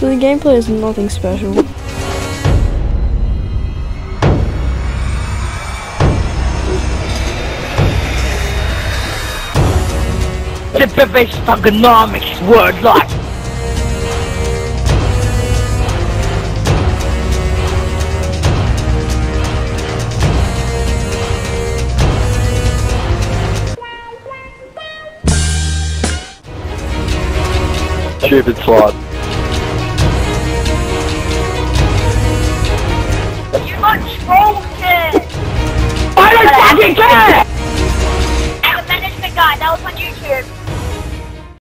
So the gameplay is nothing special. The best thugonomics word like. Stupid slut. Cheers.